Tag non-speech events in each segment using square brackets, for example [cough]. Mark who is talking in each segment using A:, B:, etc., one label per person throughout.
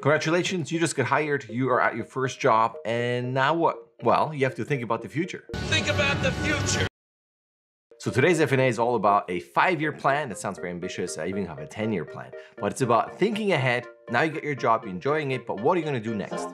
A: Congratulations, you just got hired. You are at your first job. And now what? Well, you have to think about the future.
B: Think about the future.
A: So today's FNA is all about a five-year plan. That sounds very ambitious. I even have a 10-year plan. But it's about thinking ahead. Now you get your job, you're enjoying it, but what are you gonna do next?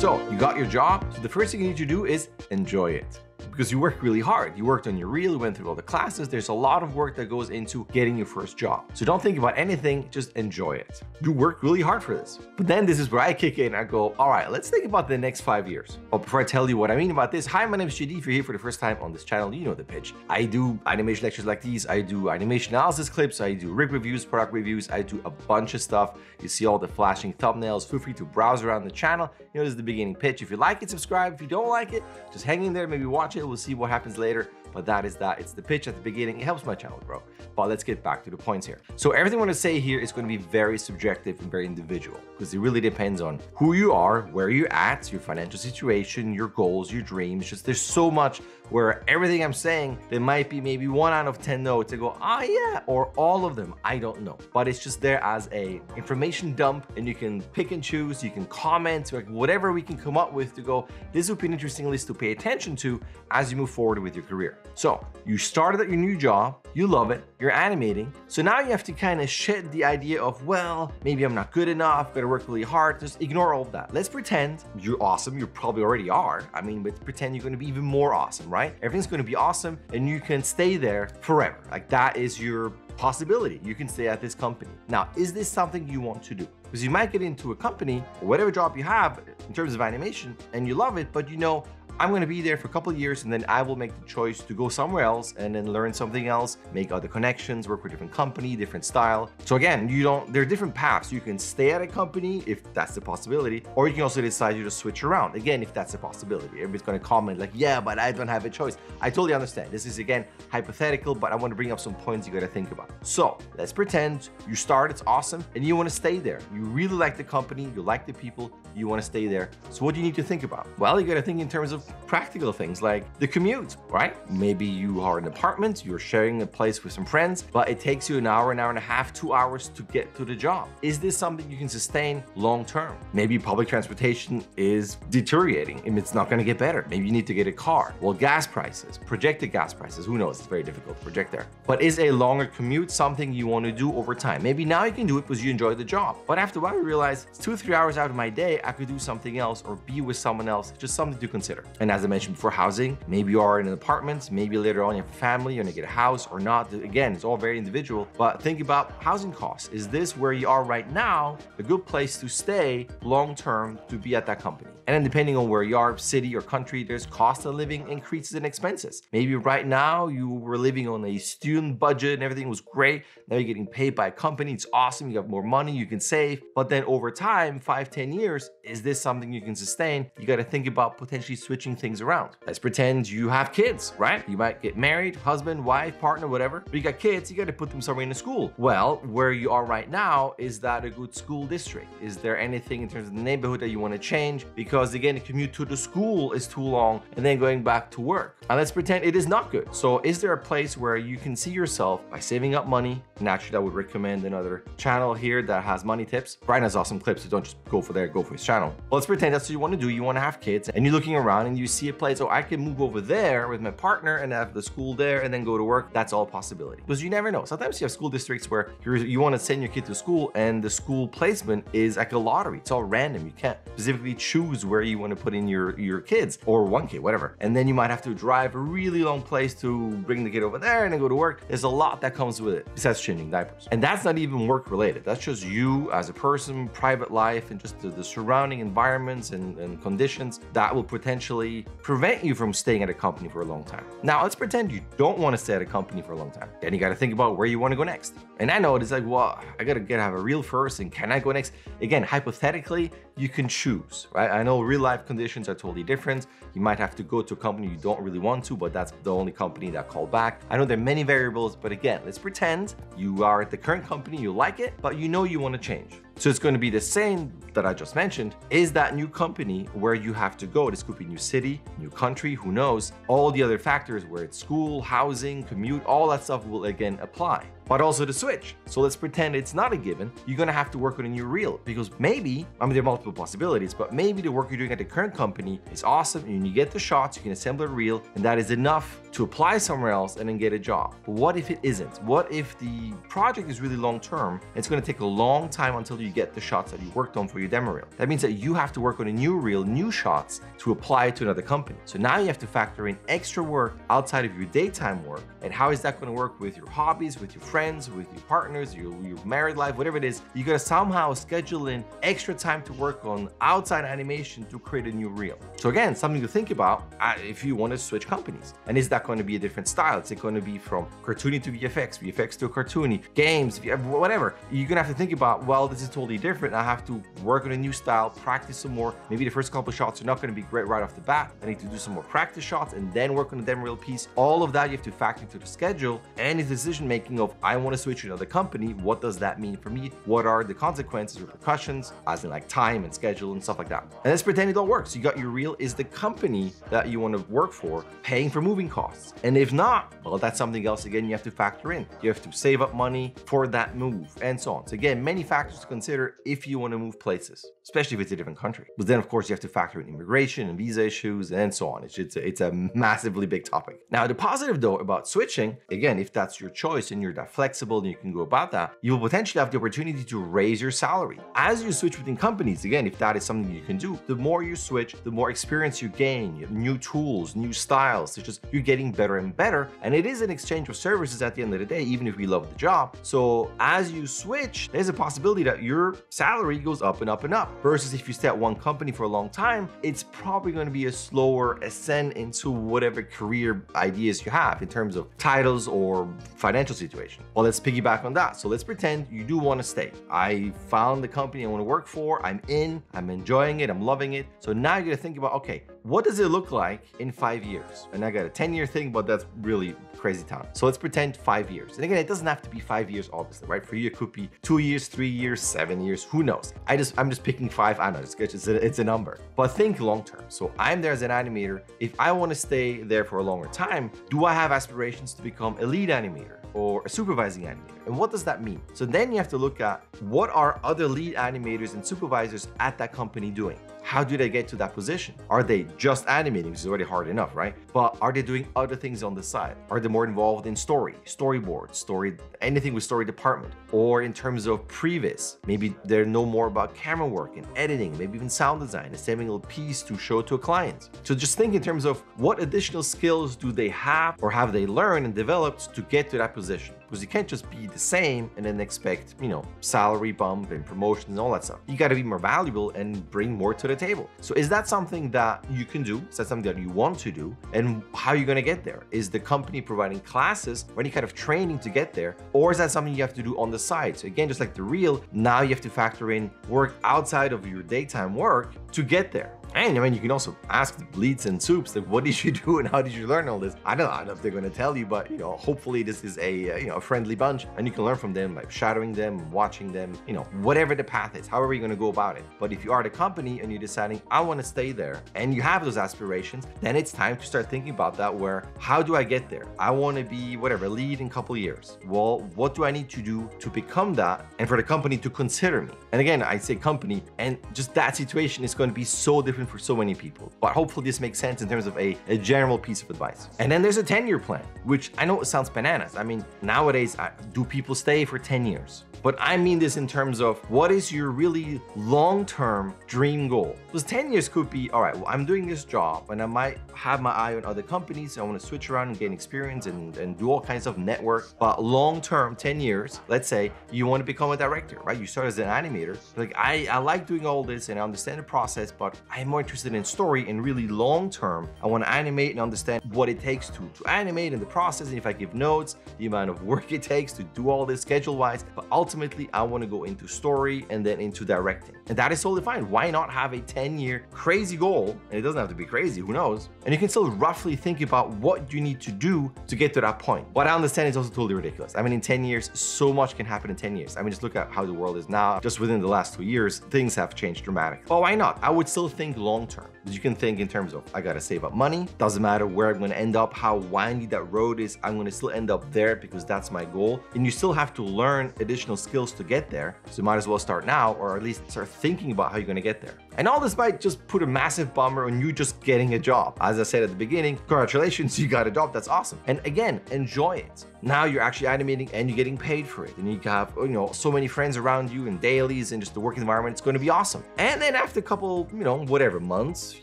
A: So you got your job. So the first thing you need to do is enjoy it because you worked really hard. You worked on your reel, you went through all the classes. There's a lot of work that goes into getting your first job. So don't think about anything, just enjoy it. You worked really hard for this. But then this is where I kick in. I go, all right, let's think about the next five years. But before I tell you what I mean about this, hi, my name is JD. If you're here for the first time on this channel, you know the pitch. I do animation lectures like these. I do animation analysis clips. I do rig reviews, product reviews. I do a bunch of stuff. You see all the flashing thumbnails. Feel free to browse around the channel. You know, this is the beginning pitch. If you like it, subscribe. If you don't like it, just hang in there, maybe watch it. We'll see what happens later. But that is that. It's the pitch at the beginning. It helps my channel grow. But let's get back to the points here. So everything I want to say here is going to be very subjective and very individual because it really depends on who you are, where you're at, your financial situation, your goals, your dreams. Just there's so much where everything I'm saying, there might be maybe one out of 10 notes to go, ah, yeah, or all of them. I don't know. But it's just there as a information dump and you can pick and choose, you can comment, like whatever we can come up with to go, this would be an interesting list to pay attention to as you move forward with your career. So you started at your new job, you love it, you're animating. So now you have to kind of shed the idea of, well, maybe I'm not good enough, gotta work really hard. Just ignore all of that. Let's pretend you're awesome. You probably already are. I mean, but pretend you're gonna be even more awesome, right? Everything's gonna be awesome and you can stay there forever. Like that is your possibility. You can stay at this company. Now, is this something you want to do? Because you might get into a company or whatever job you have in terms of animation and you love it, but you know, I'm to be there for a couple of years and then I will make the choice to go somewhere else and then learn something else, make other connections, work with different company, different style. So again, you don't, there are different paths. You can stay at a company if that's the possibility, or you can also decide you just switch around. Again, if that's a possibility. Everybody's to comment like, yeah, but I don't have a choice. I totally understand. This is again, hypothetical, but I want to bring up some points you got to think about. So let's pretend you start, it's awesome, and you want to stay there. You really like the company, you like the people, you want to stay there. So what do you need to think about? Well, you got to think in terms of practical things like the commute, right? Maybe you are in an apartment, you're sharing a place with some friends, but it takes you an hour, an hour and a half, two hours to get to the job. Is this something you can sustain long term? Maybe public transportation is deteriorating and it's not going to get better. Maybe you need to get a car. Well, gas prices, projected gas prices, who knows? It's very difficult to project there. But is a longer commute something you want to do over time? Maybe now you can do it because you enjoy the job. But after a while, you realize it's two, three hours out of my day, I could do something else or be with someone else, just something to consider. And as I mentioned before, housing, maybe you are in an apartment, maybe later on you have a family, you're gonna get a house or not. Again, it's all very individual, but think about housing costs. Is this where you are right now a good place to stay long-term to be at that company? And then depending on where you are, city or country, there's cost of living increases in expenses. Maybe right now you were living on a student budget and everything was great. Now you're getting paid by a company. It's awesome. You have more money you can save. But then over time, five, ten years, is this something you can sustain? You got to think about potentially switching things around. Let's pretend you have kids, right? You might get married, husband, wife, partner, whatever. But you got kids, you got to put them somewhere in a school. Well, where you are right now, is that a good school district? Is there anything in terms of the neighborhood that you want to change? Because because again, the commute to the school is too long and then going back to work. And let's pretend it is not good. So is there a place where you can see yourself by saving up money? Naturally, I would recommend another channel here that has money tips. Brian has awesome clips, so don't just go for there, go for his channel. Well, let's pretend that's what you want to do. You want to have kids and you're looking around and you see a place, so I can move over there with my partner and have the school there and then go to work. That's all possibility. Because you never know. Sometimes you have school districts where you want to send your kid to school and the school placement is like a lottery. It's all random. You can't specifically choose where you want to put in your, your kids or one kid, whatever. And then you might have to drive a really long place to bring the kid over there and then go to work. There's a lot that comes with it besides changing diapers. And that's not even work related. That's just you as a person, private life, and just the, the surrounding environments and, and conditions that will potentially prevent you from staying at a company for a long time. Now, let's pretend you don't want to stay at a company for a long time. Then you got to think about where you want to go next. And I know it's like, well, I got to get have a reel first and can I go next? Again, hypothetically, you can choose, right? I know real life conditions are totally different. You might have to go to a company you don't really want to, but that's the only company that called back. I know there are many variables, but again, let's pretend you are at the current company, you like it, but you know you want to change. So it's going to be the same that I just mentioned, is that new company where you have to go. This could be new city, new country, who knows. All the other factors where it's school, housing, commute, all that stuff will again apply. But also the switch. So let's pretend it's not a given. You're gonna have to work on a new reel because maybe, I mean, there are multiple possibilities, but maybe the work you're doing at the current company is awesome and you get the shots, you can assemble a reel, and that is enough to apply somewhere else and then get a job. But what if it isn't? What if the project is really long term? And it's gonna take a long time until you get the shots that you worked on for your demo reel. That means that you have to work on a new reel, new shots to apply to another company. So now you have to factor in extra work outside of your daytime work. And how is that gonna work with your hobbies, with your friends, with your partners, your, your married life, whatever it is? You gotta somehow schedule in extra time to work on outside animation to create a new reel. So again, something to think about uh, if you want to switch companies. And is that going to be a different style? Is it going to be from cartoony to VFX, VFX to cartoony, games, whatever? You're gonna have to think about, well, this is totally different. I have to work on a new style, practice some more. Maybe the first couple shots are not gonna be great right off the bat. I need to do some more practice shots and then work on the demo reel piece. All of that you have to factor into the schedule and the decision making of I want to switch to another company. What does that mean for me? What are the consequences, or repercussions, as in like time and schedule and stuff like that. And let's pretend it all works. You got your reel is the company that you want to work for paying for moving costs. And if not, well, that's something else again you have to factor in. You have to save up money for that move and so on. So again, many factors to consider if you want to move places, especially if it's a different country. But then of course you have to factor in immigration and visa issues and so on. It's, it's, a, it's a massively big topic. Now, the positive though about switching, again, if that's your choice and you're flexible and you can go about that, you will potentially have the opportunity to raise your salary. As you switch between companies, again, if that is something you can do, the more you switch, the more experience you gain, you new tools, new styles. It's just you're getting better and better. And it is an exchange of services at the end of the day, even if we love the job. So as you switch, there's a possibility that your salary goes up and up and up. Versus if you stay at one company for a long time, it's probably going to be a slower ascent into whatever career ideas you have in terms of titles or financial situation. Well, let's piggyback on that. So let's pretend you do want to stay. I found the company I want to work for. I'm in, I'm enjoying it, I'm loving it. So now you got to think about, okay, what does it look like in five years? And I got a 10 year thing, but that's really crazy time. So let's pretend five years. And again, it doesn't have to be five years, obviously, right? For you, it could be two years, three years, seven years, who knows? I just, I'm just picking five. I know it's, it's, a, it's a number, but think long term. So I'm there as an animator. If I want to stay there for a longer time, do I have aspirations to become a lead animator? Or a supervising animator. And what does that mean? So then you have to look at what are other lead animators and supervisors at that company doing? How do they get to that position? Are they just animating, which is already hard enough, right? But are they doing other things on the side? Are they more involved in story, storyboard, story, anything with story department? Or in terms of previs, maybe they know more about camera work and editing, maybe even sound design, a saving a piece to show to a client. So just think in terms of what additional skills do they have or have they learned and developed to get to that position? Because you can't just be the same and then expect, you know, salary bump and promotions and all that stuff. You got to be more valuable and bring more to the table. So is that something that you can do? Is that something that you want to do? And how are you going to get there? Is the company providing classes or any kind of training to get there? Or is that something you have to do on the side? So again, just like the reel, now you have to factor in work outside of your daytime work to get there. And I mean, you can also ask the leads and soups, like, what did you [laughs] do and how did you learn all this? I don't know, I don't know if they're going to tell you, but you know, hopefully this is a uh, you know a friendly bunch, and you can learn from them by shadowing them, watching them, you know, whatever the path is, however you're going to go about it. But if you are the company and you're deciding I want to stay there, and you have those aspirations, then it's time to start thinking about that. Where how do I get there? I want to be whatever lead in a couple years. Well, what do I need to do to become that, and for the company to consider me? And again, I say company, and just that situation is going to be so different different for so many people. But hopefully this makes sense in terms of a, a general piece of advice. And then there's a 10 year plan, which I know it sounds bananas. I mean, nowadays, do people stay for 10 years? But I mean this in terms of what is your really long-term dream goal? Because 10 years could be, all right, well, I'm doing this job and I might have my eye on other companies. I want to switch around and gain experience and, and do all kinds of network. But long-term, 10 years, let's say you want to become a director, right? You start as an animator. Like, I, I like doing all this and I understand the process, but I'm more interested in story and really long-term. I want to animate and understand what it takes to, to animate and the process. And if I give notes, the amount of work it takes to do all this schedule-wise. But ultimately, ultimately I want to go into story and then into directing. And that is totally fine. Why not have a 10 year crazy goal? And it doesn't have to be crazy, who knows? And you can still roughly think about what you need to do to get to that point. What I understand is also totally ridiculous. I mean, in 10 years, so much can happen in 10 years. I mean, just look at how the world is now. Just within the last two years, things have changed dramatically. But why not? I would still think long term. You can think in terms of, I gotta save up money. Doesn't matter where I'm gonna end up, how windy that road is, I'm gonna still end up there because that's my goal. And you still have to learn additional skills to get there. So you might as well start now, or at least start thinking about how you're gonna get there. And all this might just put a massive bummer on you just getting a job. As I said at the beginning, congratulations, [laughs] you got a job. That's awesome. And again, enjoy it. Now you're actually animating and you're getting paid for it. And you have, you know, so many friends around you and dailies and just the work environment. It's going to be awesome. And then after a couple, you know, whatever, months,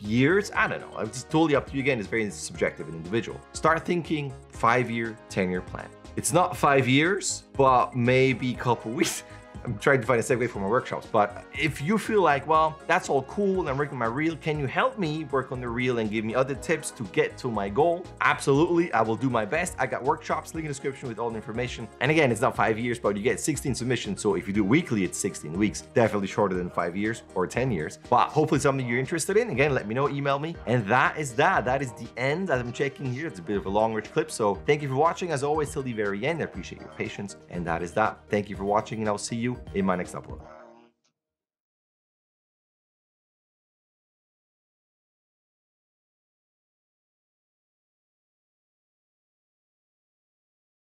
A: years, I don't know. It's totally up to you again. It's very subjective and individual. Start thinking five year, 10 year plan. It's not five years, but maybe a couple [laughs] weeks. I'm trying to find a segue for my workshops. But if you feel like, well, that's all cool and I'm working my reel, can you help me work on the reel and give me other tips to get to my goal? Absolutely, I will do my best. I got workshops, link in the description with all the information. And again, it's not five years, but you get 16 submissions. So if you do weekly, it's 16 weeks. Definitely shorter than five years or 10 years. But hopefully something you're interested in. Again, let me know, email me. And that is that. That is the end that I'm checking here. It's a bit of a long, rich clip. So thank you for watching. As always, till the very end. I appreciate your patience. And that is that. Thank you for watching, and I'll see you in my next upload.